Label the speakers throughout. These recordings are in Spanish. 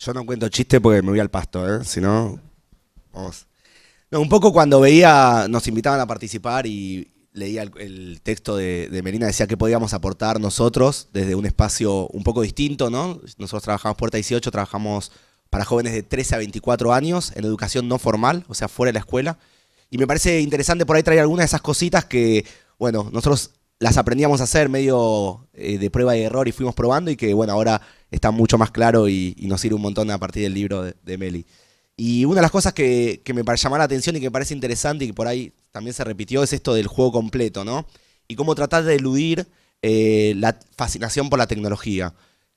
Speaker 1: Yo no cuento chiste porque me voy al pasto, ¿eh? Si no, vamos. No, un poco cuando veía, nos invitaban a participar y leía el, texto de, de, Melina, decía que podíamos aportar nosotros desde un espacio un poco distinto, ¿no? Nosotros trabajamos Puerta 18, trabajamos para jóvenes de 13 a 24 años en educación no formal, o sea, fuera de la escuela. Y me parece interesante por ahí traer algunas de esas cositas que, bueno, nosotros las aprendíamos a hacer medio eh, de prueba y error y fuimos probando y que, bueno, ahora está mucho más claro y, nos sirve un montón a partir del libro de, Meli. Y una de las cosas que, me llamó la atención y que me parece interesante y que por ahí también se repitió es esto del juego completo, ¿no? Y cómo tratar de eludir eh, la fascinación por la tecnología.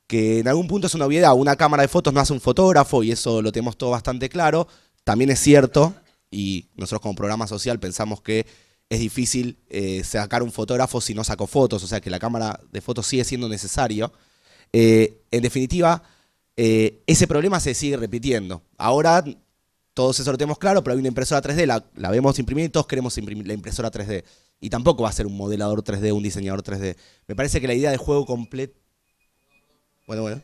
Speaker 1: Que en algún punto es una obviedad, una cámara de fotos no hace un fotógrafo y eso lo tenemos todo bastante claro. También es cierto y nosotros como programa social pensamos que es difícil eh, sacar un fotógrafo si no saco fotos, o sea que la cámara de fotos sigue siendo necesario. Eh, en definitiva, eh, ese problema se sigue repitiendo. Ahora todos eso lo tenemos claro, pero hay una impresora 3D, la, vemos imprimir y todos queremos la impresora 3D. Y tampoco va a ser un modelador 3D, un diseñador 3D. Me parece que la idea de juego completo... Bueno, bueno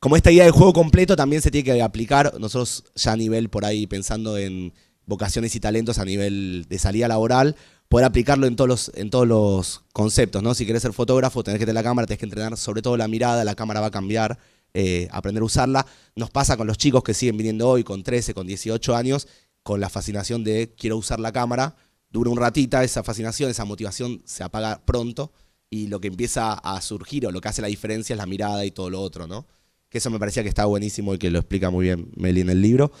Speaker 1: como esta idea del juego completo también se tiene que aplicar, nosotros ya a nivel por ahí pensando en vocaciones y talentos a nivel de salida laboral, poder aplicarlo en todos los, en todos los conceptos, ¿no? Si quieres ser fotógrafo, tenés que tener la cámara, tenés que entrenar sobre todo la mirada, la cámara va a cambiar, eh, aprender a usarla. Nos pasa con los chicos que siguen viniendo hoy con 13, con 18 años, con la fascinación de quiero usar la cámara, dura un ratita esa fascinación, esa motivación se apaga pronto y lo que empieza a surgir o lo que hace la diferencia es la mirada y todo lo otro, ¿no? que eso me parecía que estaba buenísimo y que lo explica muy bien Meli en el libro.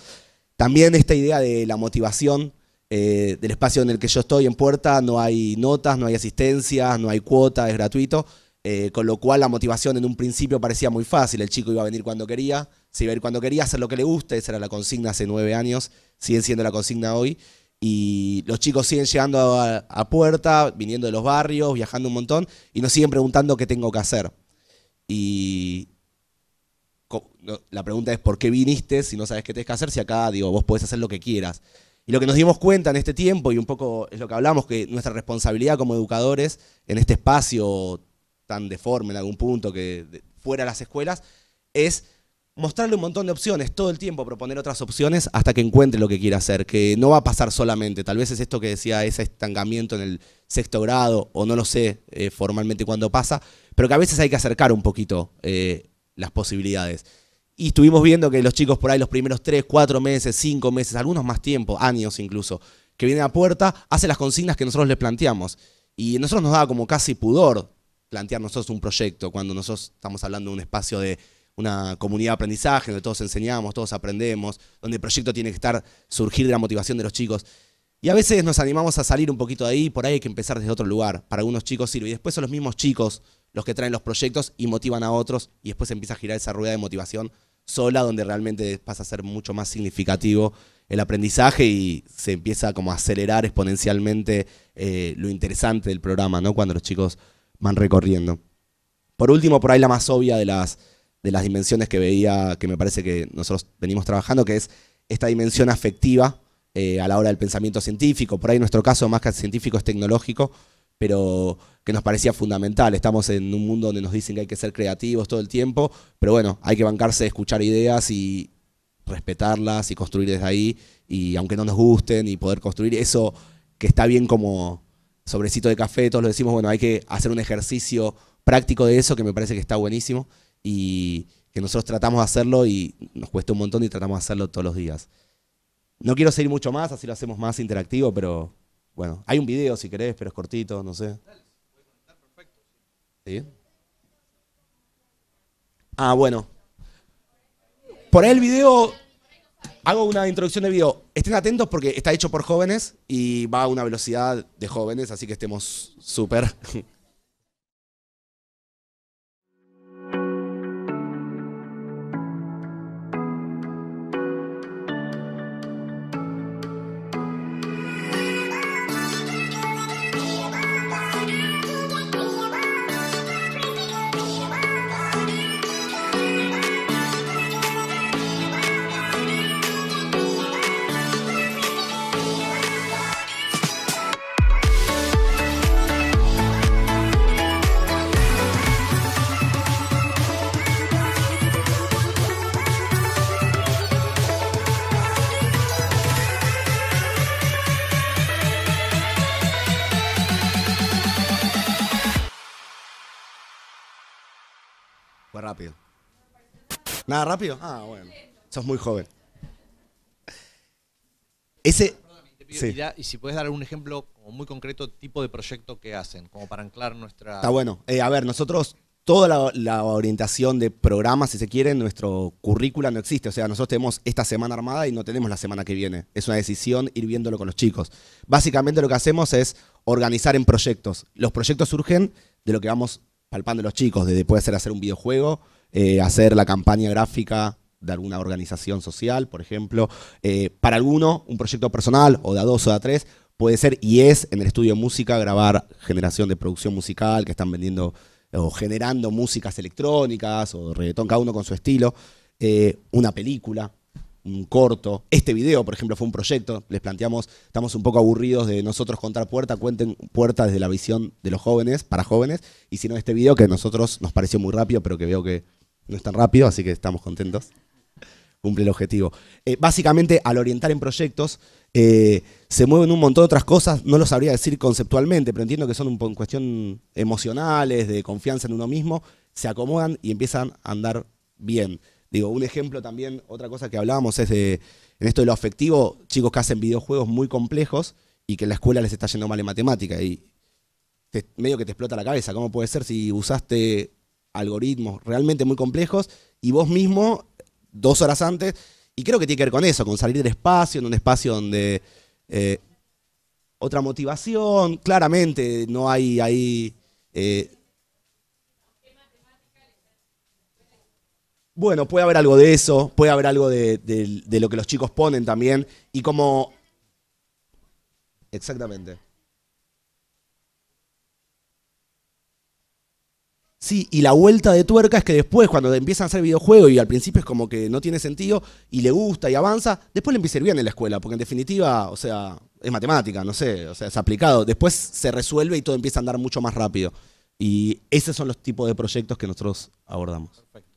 Speaker 1: También esta idea de la motivación eh, del espacio en el que yo estoy en Puerta, no hay notas, no hay asistencias, no hay cuota, es gratuito, eh, con lo cual la motivación en un principio parecía muy fácil, el chico iba a venir cuando quería, se iba a ir cuando quería, hacer lo que le guste, esa era la consigna hace nueve años, siguen siendo la consigna hoy, y los chicos siguen llegando a, a Puerta, viniendo de los barrios, viajando un montón, y nos siguen preguntando qué tengo que hacer. Y, la pregunta es por qué viniste si no sabes qué tienes que hacer, si acá, digo, vos podés hacer lo que quieras. Y lo que nos dimos cuenta en este tiempo, y un poco es lo que hablamos, que nuestra responsabilidad como educadores en este espacio tan deforme en algún punto, que fuera de las escuelas, es mostrarle un montón de opciones, todo el tiempo proponer otras opciones hasta que encuentre lo que quiera hacer, que no va a pasar solamente, tal vez es esto que decía, ese estancamiento en el sexto grado, o no lo sé eh, formalmente cuándo pasa, pero que a veces hay que acercar un poquito eh, las posibilidades. Y estuvimos viendo que los chicos por ahí los primeros 3, 4 meses, 5 meses, algunos más tiempo, años incluso, que vienen a puerta, hacen las consignas que nosotros les planteamos. Y nosotros nos daba como casi pudor plantear nosotros un proyecto, cuando nosotros estamos hablando de un espacio de una comunidad de aprendizaje, donde todos enseñamos, todos aprendemos, donde el proyecto tiene que estar, surgir de la motivación de los chicos. Y a veces nos animamos a salir un poquito de ahí, por ahí hay que empezar desde otro lugar. Para algunos chicos sirve. Y después son los mismos chicos los que traen los proyectos y motivan a otros y después empieza a girar esa rueda de motivación sola donde realmente pasa a ser mucho más significativo el aprendizaje y se empieza como a acelerar exponencialmente eh, lo interesante del programa, ¿no? Cuando los chicos van recorriendo. Por último, por ahí la más obvia de las, de las dimensiones que veía, que me parece que nosotros venimos trabajando, que es esta dimensión afectiva eh, a la hora del pensamiento científico. Por ahí en nuestro caso, más que científico, es tecnológico, pero que nos parecía fundamental. Estamos en un mundo donde nos dicen que hay que ser creativos todo el tiempo, pero bueno, hay que bancarse, escuchar ideas y respetarlas y construir desde ahí, y aunque no nos gusten, y poder construir eso que está bien como sobrecito de café, todos lo decimos, bueno, hay que hacer un ejercicio práctico de eso que me parece que está buenísimo y que nosotros tratamos de hacerlo y nos cuesta un montón y tratamos de hacerlo todos los días. No quiero seguir mucho más, así lo hacemos más interactivo, pero bueno, hay un video si querés, pero es cortito, no sé. ¿Sí? Ah, bueno. Por ahí el video, hago una introducción de video. Estén atentos porque está hecho por jóvenes y va a una velocidad de jóvenes, así que estemos súper Rápido. ¿Nada rápido? Ah, bueno. Sos muy joven. Ese. Sí.
Speaker 2: Y, si puedes dar un ejemplo como muy concreto, tipo de proyecto que hacen, como para anclar nuestra.
Speaker 1: Está bueno. Eh, a ver, nosotros toda la, orientación de programas, si se quiere, en nuestro currícula no existe. O sea, nosotros tenemos esta semana armada y no tenemos la semana que viene. Es una decisión ir viéndolo con los chicos. Básicamente lo que hacemos es organizar en proyectos. Los proyectos surgen de lo que vamos palpando los chicos, desde puede ser hacer un videojuego, eh, hacer la campaña gráfica de alguna organización social, por ejemplo. Eh, para alguno, un proyecto personal o de a dos o de a tres, puede ser y es en el estudio de música grabar generación de producción musical que están vendiendo o generando músicas electrónicas o reggaetón, cada uno con su estilo, eh, una película, un corto. Este video, por ejemplo, fue un proyecto. Les planteamos, estamos un poco aburridos de nosotros contar puerta, cuenten puerta desde la visión de los jóvenes, para jóvenes. Y si no, este video que a nosotros nos pareció muy rápido, pero que veo que no es tan rápido, así que estamos contentos. Cumple el objetivo. Eh, básicamente, al orientar en proyectos, eh, se mueven un montón de otras cosas, no lo sabría decir conceptualmente, pero entiendo que son un cuestión emocionales, de confianza en uno mismo, se acomodan y empiezan a andar bien. Digo, un ejemplo también, otra cosa que hablábamos es de, en esto de lo afectivo, chicos que hacen videojuegos muy complejos y que en la escuela les está yendo mal en matemática y medio que te explota la cabeza. ¿Cómo puede ser si usaste algoritmos realmente muy complejos y vos mismo, dos horas antes, y creo que tiene que ver con eso, con salir del espacio, en un espacio donde... Eh, otra motivación, claramente no hay. Eh, bueno, puede haber algo de eso, puede haber algo de, lo que los chicos ponen también, y como... Exactamente. Sí, y la vuelta de tuerca es que después, cuando empiezan a hacer videojuegos y al principio es como que no tiene sentido y le gusta y avanza, después le empieza a ir bien en la escuela, porque en definitiva, o sea, es matemática, no sé, o sea, es aplicado. Después se resuelve y todo empieza a andar mucho más rápido. Y esos son los tipos de proyectos que nosotros abordamos. Perfecto.